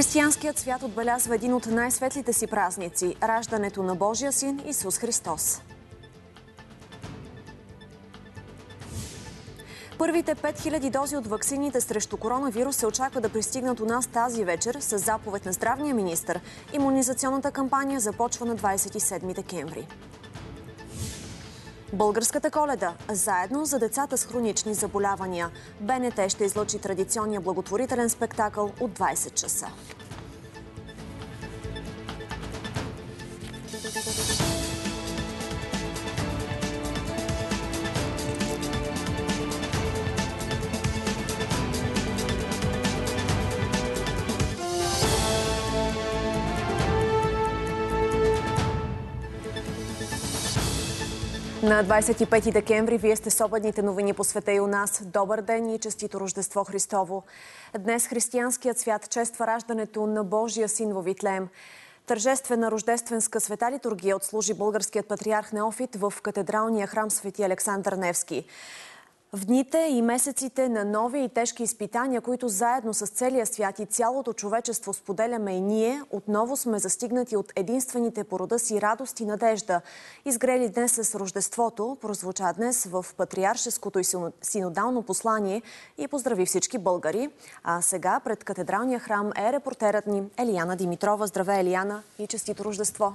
Християнският свят отбелязва един от най-светлите си празници – раждането на Божия син Исус Христос. Първите 5000 дози от ваксините срещу коронавирус се очаква да пристигнат у нас тази вечер с заповед на здравния министр. Имунизационната кампания започва на 27 декември. Българската коледа. Заедно за децата с хронични заболявания. БНТ ще излъчи традиционния благотворителен спектакъл от 20 часа. На 25 декември вие сте с новини по света и у нас. Добър ден и честито Рождество Христово. Днес християнският свят чества раждането на Божия син във Витлеем. Тържествена рождественска света литургия отслужи българският патриарх Неофит в катедралния храм Свети Александър Невски. В дните и месеците на нови и тежки изпитания, които заедно с целия свят и цялото човечество споделяме и ние, отново сме застигнати от единствените по рода си радост и надежда. Изгрели днес с Рождеството, прозвуча днес в Патриаршеското и синодално послание и поздрави всички българи. А сега пред катедралния храм е репортерът ни Елияна Димитрова. Здравей, Елияна и честито Рождество!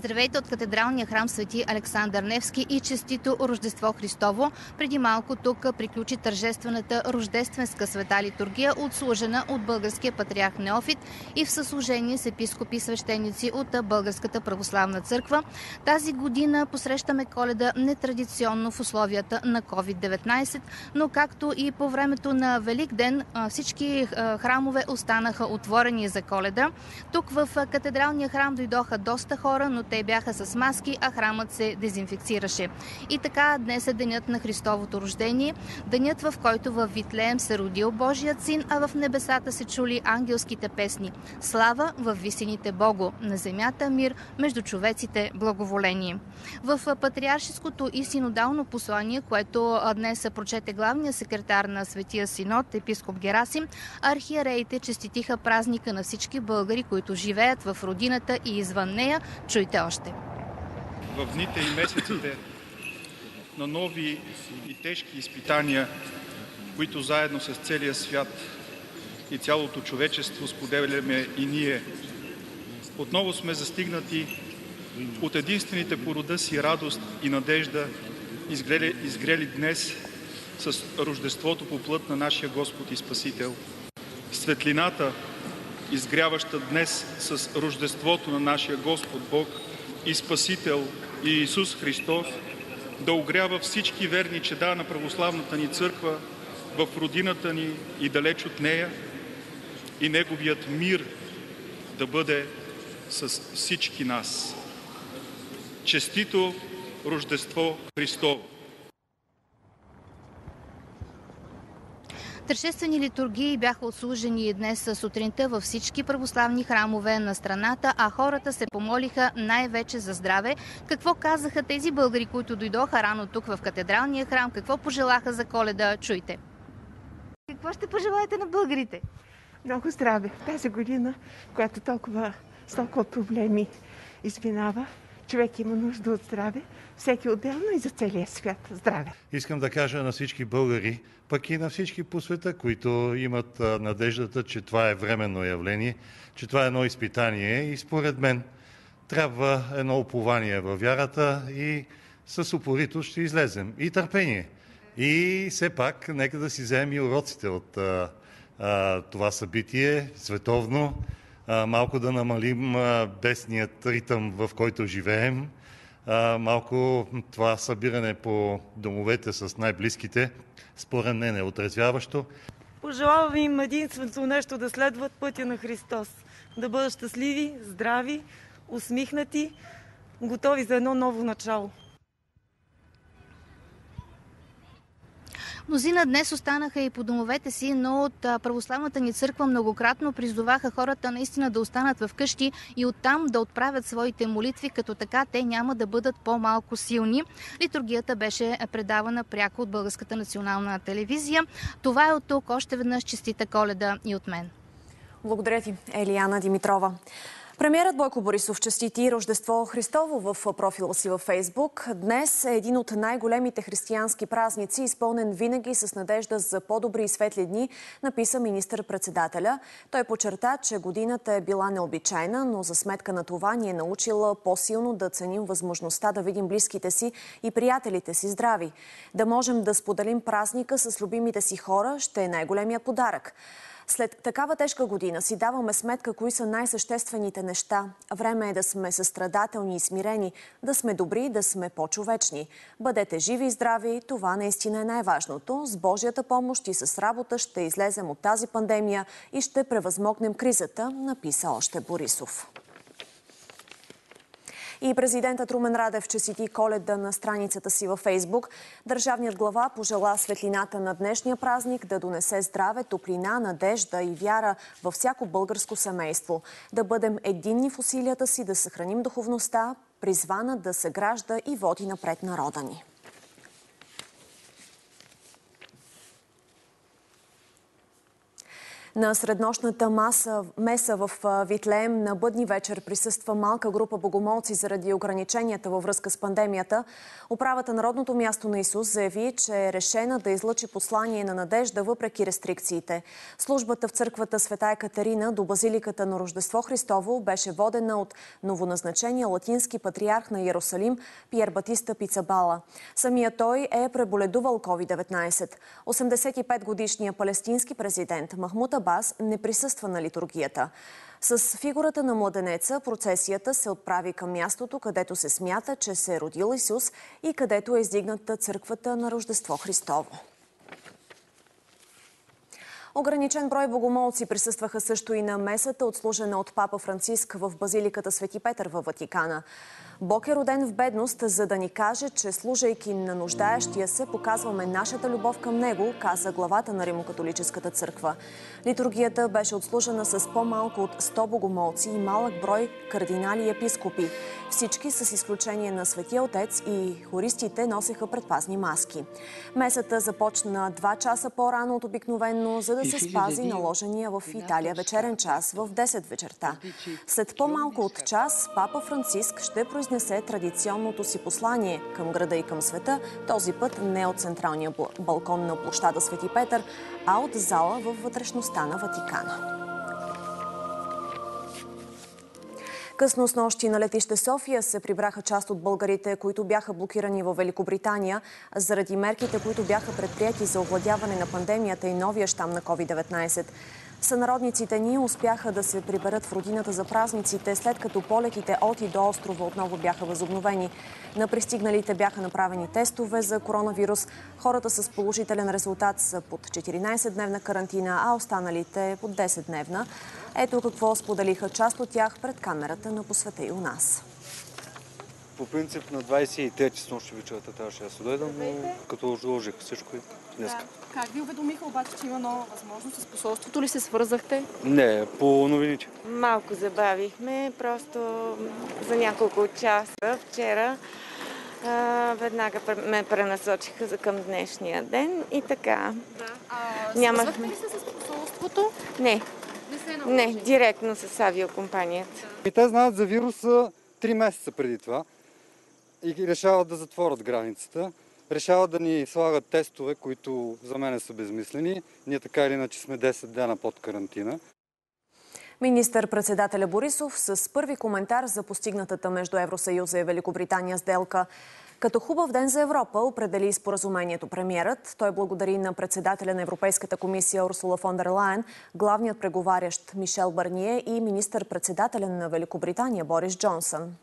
Здравейте от катедралния храм Свети Александър Невски и честито Рождество Христово. Преди малко тук приключи тържествената рождественска света литургия, отслужена от българския патриарх Неофит и в съслужение с епископи свещеници от Българската православна църква. Тази година посрещаме коледа нетрадиционно в условията на COVID-19, но както и по времето на Велик ден всички храмове останаха отворени за коледа. Тук в катедралния храм дойдоха доста хора, но те бяха с маски, а храмът се дезинфекцираше. И така днес е денят на Христовото рождение, денят в който в Витлеем се родил Божият син, а в небесата се чули ангелските песни. Слава в висините Богу, на земята мир, между човеците благоволение. В патриаршеското и синодално послание, което днес прочете главния секретар на Светия Синод, епископ Герасим, архиереите честитиха празника на всички българи, които живеят в родината и извън нея. Чуйте още. В дните и месеците на нови и тежки изпитания, които заедно с целия свят и цялото човечество споделяме и ние, отново сме застигнати от единствените по рода си радост и надежда, изгрели, изгрели днес с Рождеството по плът на нашия Господ и Спасител. Светлината, изгряваща днес с Рождеството на нашия Господ Бог и Спасител и Исус Христос, да огрява всички верни чеда на православната ни църква в родината ни и далеч от нея, и Неговият мир да бъде с всички нас. Честито Рождество Христово! Тържествени литургии бяха отслужени днес сутринта във всички православни храмове на страната, а хората се помолиха най-вече за здраве. Какво казаха тези българи, които дойдоха рано тук в катедралния храм? Какво пожелаха за коледа? Чуйте. Какво ще пожелаете на българите? Много здраве тази година, която толкова, с толкова проблеми изминава. Човек има нужда от здраве, всеки отделно и за целия свят. Здраве! Искам да кажа на всички българи, пък и на всички по света, които имат надеждата, че това е временно явление, че това е едно изпитание и според мен трябва едно упование във вярата и с упоритост ще излезем. И търпение. И все пак, нека да си вземем и уроците от а, а, това събитие, световно, а, малко да намалим а, бесният ритъм, в който живеем, малко това събиране по домовете с най-близките, според мен е отрезвяващо. Пожелавам им единственото нещо да следват пътя на Христос. Да бъдат щастливи, здрави, усмихнати, готови за едно ново начало. Мнозина днес останаха и по домовете си, но от православната ни църква многократно призоваха хората наистина да останат в къщи и оттам да отправят своите молитви, като така те няма да бъдат по-малко силни. Литургията беше предавана пряко от Българската национална телевизия. Това е от тук. Още веднъж честита коледа и от мен. Благодаря ти, Елияна Димитрова. Премьерът Бойко Борисов честити Рождество Христово в профила си във Фейсбук. Днес е един от най-големите християнски празници, изпълнен винаги с надежда за по-добри и светли дни, написа министър-председателя. Той подчерта, че годината е била необичайна, но за сметка на това ни е научила по-силно да ценим възможността да видим близките си и приятелите си здрави. Да можем да споделим празника с любимите си хора ще е най-големия подарък. След такава тежка година си даваме сметка кои са най-съществените неща. Време е да сме състрадателни и смирени, да сме добри, да сме по-човечни. Бъдете живи и здрави, това наистина е най-важното. С Божията помощ и с работа ще излезем от тази пандемия и ще превъзмогнем кризата, написа още Борисов. И президентът Румен Радев честити коледа на страницата си във Фейсбук. Държавният глава пожела светлината на днешния празник да донесе здраве, топлина, надежда и вяра във всяко българско семейство. Да бъдем единни в усилията си, да съхраним духовността, призвана да съгражда и води напред народа ни. На среднощната маса, меса в Витлеем на бъдни вечер присъства малка група богомолци заради ограниченията във връзка с пандемията. Управата Народното място на Исус заяви, че е решена да излъчи послание на надежда въпреки рестрикциите. Службата в църквата Света Екатерина до базиликата на Рождество Христово беше водена от новоназначения латински патриарх на Иерусалим Пиер Батиста Пицабала. Самия той е преболедувал COVID-19. 85 годишният палестински президент Махмуд Абас не присъства на литургията. С фигурата на младенеца процесията се отправи към мястото, където се смята, че се е родил Исус и където е издигната църквата на Рождество Христово. Ограничен брой богомолци присъстваха също и на месата, отслужена от папа Франциск в базиликата Свети Петър във Ватикана. Бог е роден в бедност, за да ни каже, че служайки на нуждаещия се, показваме нашата любов към него, каза главата на Римокатолическата църква. Литургията беше отслужена с по-малко от 100 богомолци и малък брой кардинали и епископи. Всички, с изключение на Светия Отец и хористите, носеха предпазни маски. Месата започна два часа по-рано от обикновенно, за да се спази наложения в Италия вечерен час в 10 вечерта. След по-малко от час папа Франциск ще произнесе традиционното си послание към града и към света, този път не от централния балкон на площада Свети Петър, а от зала във вътрешността на Ватикана. Късно с нощи на летище София се прибраха част от българите, които бяха блокирани в Великобритания заради мерките, които бяха предприяти за овладяване на пандемията и новия щам на COVID-19. Сънародниците ни успяха да се приберат в родината за празниците, след като полетите от и до острова отново бяха възобновени. На пристигналите бяха направени тестове за коронавирус. Хората с положителен резултат са под 14-дневна карантина, а останалите под 10-дневна. Ето какво споделиха част от тях пред камерата на посвета и у нас. По принцип на 23 с нощ вечерта трябваше да се дойда, но като отложих всичко и днес. Да. Как ви уведомиха обаче, че има нова възможност? С посолството ли се свързахте? Не, по новините. Малко забавихме, просто за няколко часа вчера а, веднага ме пренасочиха за към днешния ден и така. Да. А, Нямах- свързвахте ли се с посолството? Не, Не е не, директно с авиокомпанията. И те знаят за вируса 3 месеца преди това и решават да затворят границата. Решават да ни слагат тестове, които за мен са безмислени. Ние така или иначе сме 10 дена под карантина. Министър-председателя Борисов с първи коментар за постигнатата между Евросъюза и Великобритания сделка. Като хубав ден за Европа определи споразумението премиерът. Той благодари на председателя на Европейската комисия Урсула фон дер Лайен, главният преговарящ Мишел Барние и министър-председателя на Великобритания Борис Джонсън.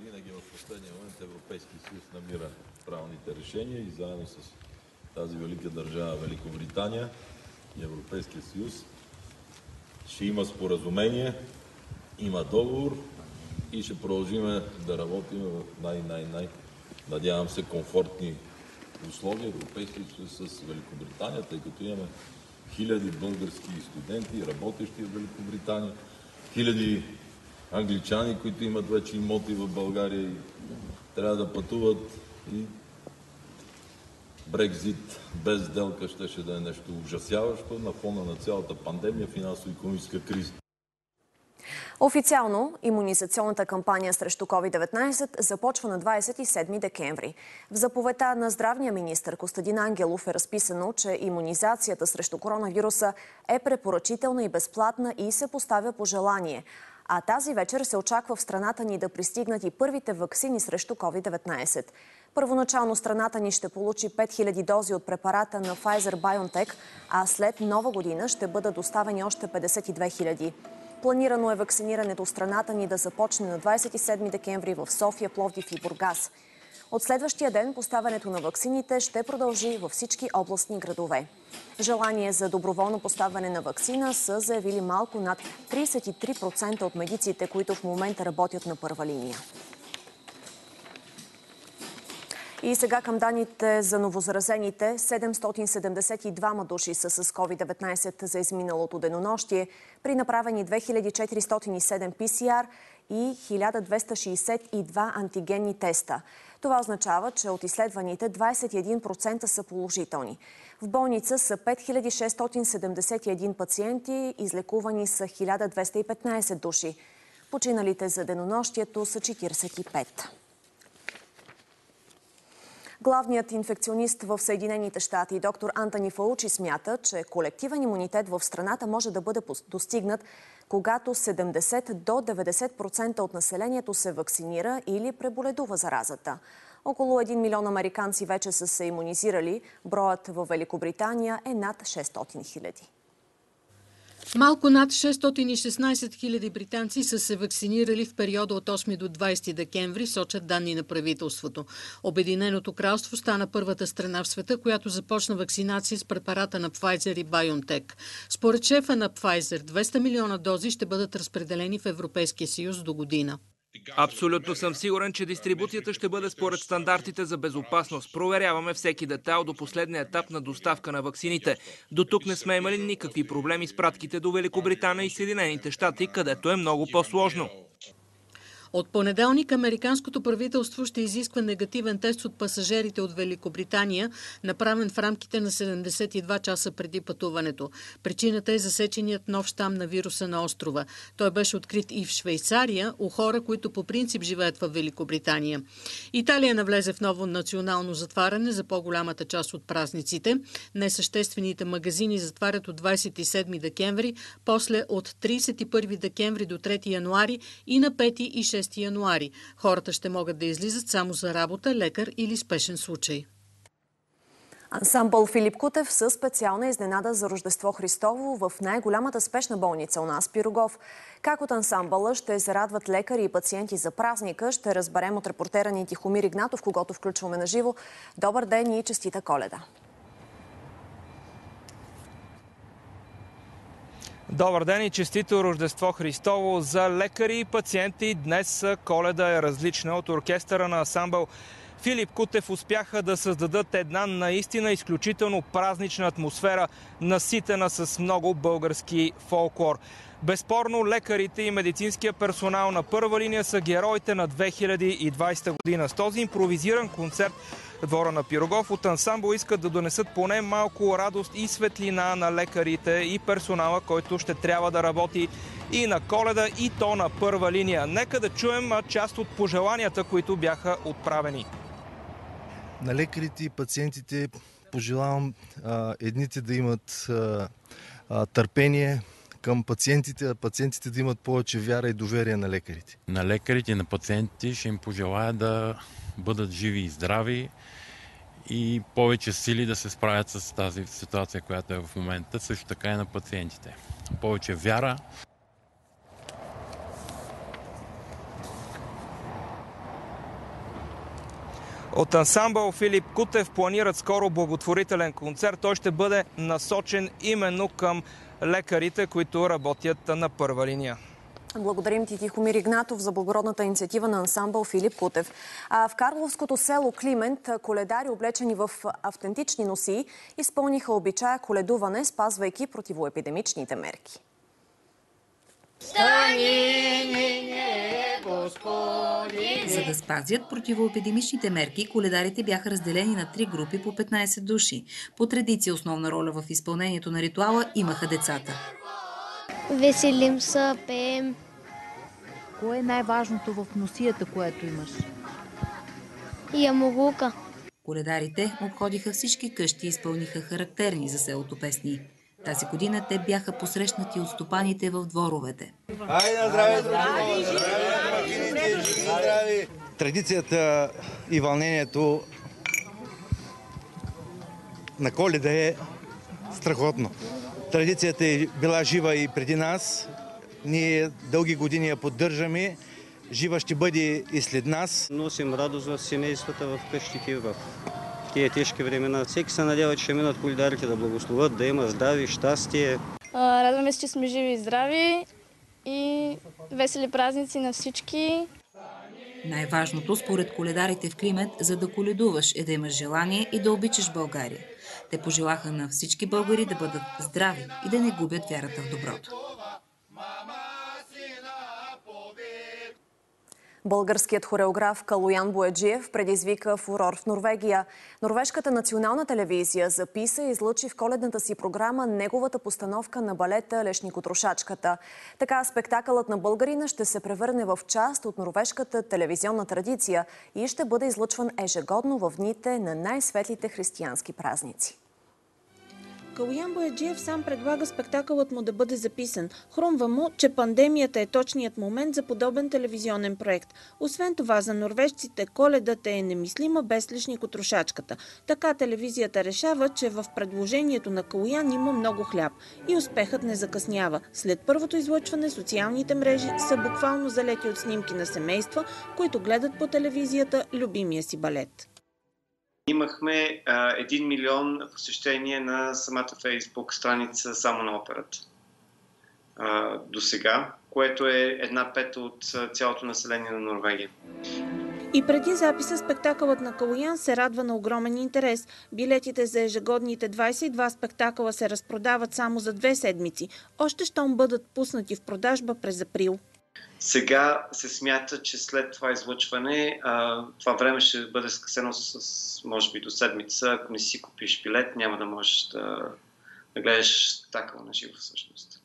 Винаги в последния момент Европейски съюз намира правилните решения и заедно с тази велика държава Великобритания и Европейския съюз ще има споразумение, има договор и ще продължим да работим в най-най-най, надявам се, комфортни условия. Европейския съюз с Великобритания, тъй като имаме хиляди български студенти, работещи в Великобритания, хиляди англичани, които имат вече имоти в България и трябва да пътуват и Брекзит без сделка щеше да е нещо ужасяващо на фона на цялата пандемия, финансово-економическа криза. Официално имунизационната кампания срещу COVID-19 започва на 27 декември. В заповедта на здравния министр Костадин Ангелов е разписано, че имунизацията срещу коронавируса е препоръчителна и безплатна и се поставя по желание. А тази вечер се очаква в страната ни да пристигнат и първите вакцини срещу COVID-19. Първоначално страната ни ще получи 5000 дози от препарата на Pfizer-BioNTech, а след нова година ще бъдат доставени още 52 000. Планирано е вакцинирането в страната ни да започне на 27 декември в София, Пловдив и Бургас. От следващия ден поставянето на ваксините ще продължи във всички областни градове. Желание за доброволно поставяне на вакцина са заявили малко над 33% от медиците, които в момента работят на първа линия. И сега към данните за новозаразените. 772 души са с COVID-19 за изминалото денонощие, при направени 2407 ПСР и 1262 антигенни теста. Това означава, че от изследваните 21% са положителни. В болница са 5671 пациенти, излекувани са 1215 души. Починалите за денонощието са 45. Главният инфекционист в Съединените щати, доктор Антони Фаучи, смята, че колективен имунитет в страната може да бъде достигнат, когато 70 до 90% от населението се вакцинира или преболедува заразата. Около 1 милион американци вече са се иммунизирали. Броят в Великобритания е над 600 хиляди. Малко над 616 хиляди британци са се вакцинирали в периода от 8 до 20 декември, сочат данни на правителството. Обединеното кралство стана първата страна в света, която започна вакцинация с препарата на Pfizer и BioNTech. Според шефа на Pfizer, 200 милиона дози ще бъдат разпределени в Европейския съюз до година. Абсолютно съм сигурен, че дистрибуцията ще бъде според стандартите за безопасност. Проверяваме всеки детайл до последния етап на доставка на ваксините. До тук не сме имали никакви проблеми с пратките до Великобритания и Съединените щати, където е много по-сложно. От понеделник американското правителство ще изисква негативен тест от пасажирите от Великобритания, направен в рамките на 72 часа преди пътуването. Причината е засеченият нов щам на вируса на острова. Той беше открит и в Швейцария у хора, които по принцип живеят в Великобритания. Италия навлезе в ново национално затваряне за по-голямата част от празниците. Несъществените магазини затварят от 27 декември, после от 31 декември до 3 януари и на 5 и 6 6 януари. Хората ще могат да излизат само за работа, лекар или спешен случай. Ансамбъл Филип Кутев със специална изненада за Рождество Христово в най-голямата спешна болница у нас Пирогов. Как от ансамбъла ще зарадват лекари и пациенти за празника, ще разберем от репортера ни Тихомир Игнатов, когато включваме на живо. Добър ден и честита коледа! Добър ден и честито Рождество Христово за лекари и пациенти. Днес коледа е различна от оркестъра на Асамбъл. Филип Кутев успяха да създадат една наистина изключително празнична атмосфера, наситена с много български фолклор. Безспорно, лекарите и медицинския персонал на първа линия са героите на 2020 година. С този импровизиран концерт двора на Пирогов от ансамбъл искат да донесат поне малко радост и светлина на лекарите и персонала, който ще трябва да работи и на коледа, и то на първа линия. Нека да чуем част от пожеланията, които бяха отправени. На лекарите и пациентите пожелавам а, едните да имат а, а, търпение, към пациентите, а пациентите да имат повече вяра и доверие на лекарите. На лекарите и на пациентите ще им пожелая да бъдат живи и здрави и повече сили да се справят с тази ситуация, която е в момента, също така и на пациентите. Повече вяра. От ансамбъл Филип Кутев планират скоро благотворителен концерт. Той ще бъде насочен именно към лекарите, които работят на първа линия. Благодарим ти, Тихомир Игнатов, за благородната инициатива на ансамбъл Филип Кутев. А в Карловското село Климент коледари, облечени в автентични носи, изпълниха обичая коледуване, спазвайки противоепидемичните мерки. За да спазят противоепидемичните мерки, коледарите бяха разделени на три групи по 15 души. По традиция основна роля в изпълнението на ритуала имаха децата. Веселим се, пеем. Кое е най-важното в носията, което имаш? Ямогука. Коледарите обходиха всички къщи и изпълниха характерни за селото песни. Тази година те бяха посрещнати от стопаните в дворовете. Айде, здраве, здраве, здраве, здраве. Традицията и вълнението на коледа е страхотно. Традицията е била жива и преди нас. Ние дълги години я поддържаме. Жива ще бъде и след нас. Носим радост в семействата, в къщите, в тия тежки времена. Всеки се надява, че ще минат коледарите да благословят, да има здраве, щастие. Радваме се, че сме живи и здрави и весели празници на всички. Най-важното според коледарите в Климет, за да коледуваш е да имаш желание и да обичаш България. Те пожелаха на всички българи да бъдат здрави и да не губят вярата в доброто. Българският хореограф Калуян Бояджиев предизвика фурор в Норвегия. Норвежката национална телевизия записа и излъчи в коледната си програма неговата постановка на балета Лешникотрошачката. Така спектакълът на българина ще се превърне в част от норвежката телевизионна традиция и ще бъде излъчван ежегодно в дните на най-светлите християнски празници. Калуян Бояджиев сам предлага спектакълът му да бъде записан. Хрумва му, че пандемията е точният момент за подобен телевизионен проект. Освен това, за норвежците коледата е немислима без лишникотрошачката. Така телевизията решава, че в предложението на Калуян има много хляб. И успехът не закъснява. След първото излъчване социалните мрежи са буквално залети от снимки на семейства, които гледат по телевизията любимия си балет. Имахме а, 1 милион посещения на самата фейсбук страница само на операта до сега, което е една пета от цялото население на Норвегия. И преди записа спектакълът на Калуян се радва на огромен интерес. Билетите за ежегодните 22 спектакъла се разпродават само за две седмици, още щом бъдат пуснати в продажба през април. Сега се смята, че след това излъчване а, това време ще бъде скъсено с, може би, до седмица. Ако не си купиш билет, няма да можеш да, да гледаш спектакъл на живо всъщност.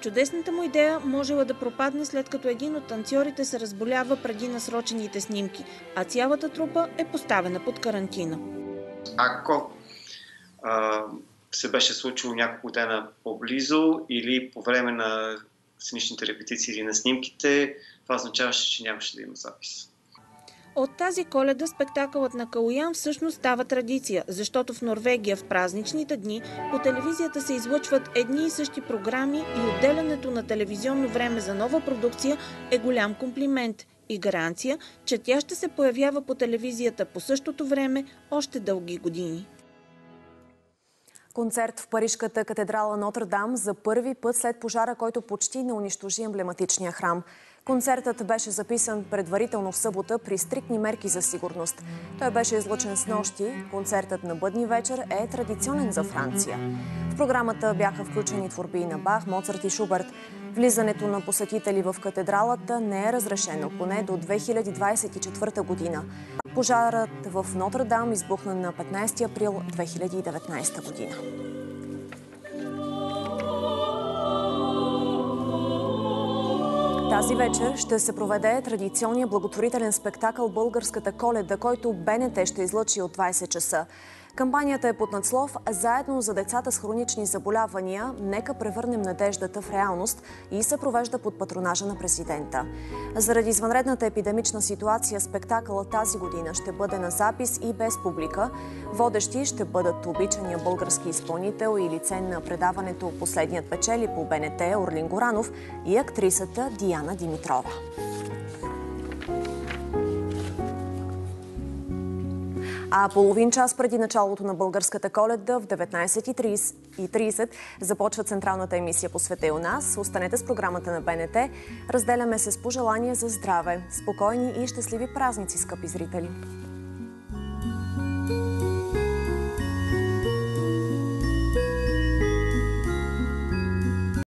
Чудесната му идея можела да пропадне след като един от танцорите се разболява преди насрочените снимки, а цялата трупа е поставена под карантина. Ако а, се беше случило няколко дена по-близо или по време на сценичните репетиции или на снимките, това означаваше, че нямаше да има запис. От тази коледа спектакълът на Калуян всъщност става традиция, защото в Норвегия в празничните дни по телевизията се излъчват едни и същи програми и отделянето на телевизионно време за нова продукция е голям комплимент и гаранция, че тя ще се появява по телевизията по същото време още дълги години. Концерт в Парижката катедрала Нотр-Дам за първи път след пожара, който почти не унищожи емблематичния храм. Концертът беше записан предварително в събота при стриктни мерки за сигурност. Той беше излъчен с нощи. Концертът на бъдни вечер е традиционен за Франция. В програмата бяха включени творби на Бах, Моцарт и Шуберт. Влизането на посетители в катедралата не е разрешено поне до 2024 година. Пожарът в Нотр-Дам избухна на 15 април 2019 година. Тази вечер ще се проведе традиционния благотворителен спектакъл Българската коледа, който БНТ ще излъчи от 20 часа. Кампанията е под надслов Заедно за децата с хронични заболявания. Нека превърнем надеждата в реалност и се провежда под патронажа на президента. Заради извънредната епидемична ситуация, спектакъла тази година ще бъде на запис и без публика. Водещи ще бъдат обичания български изпълнител и лице на предаването Последният печели по БНТ Орлин Горанов и актрисата Диана Димитрова. А половин час преди началото на българската коледа в 19.30 започва централната емисия по и у нас. Останете с програмата на БНТ. Разделяме се с пожелания за здраве, спокойни и щастливи празници, скъпи зрители!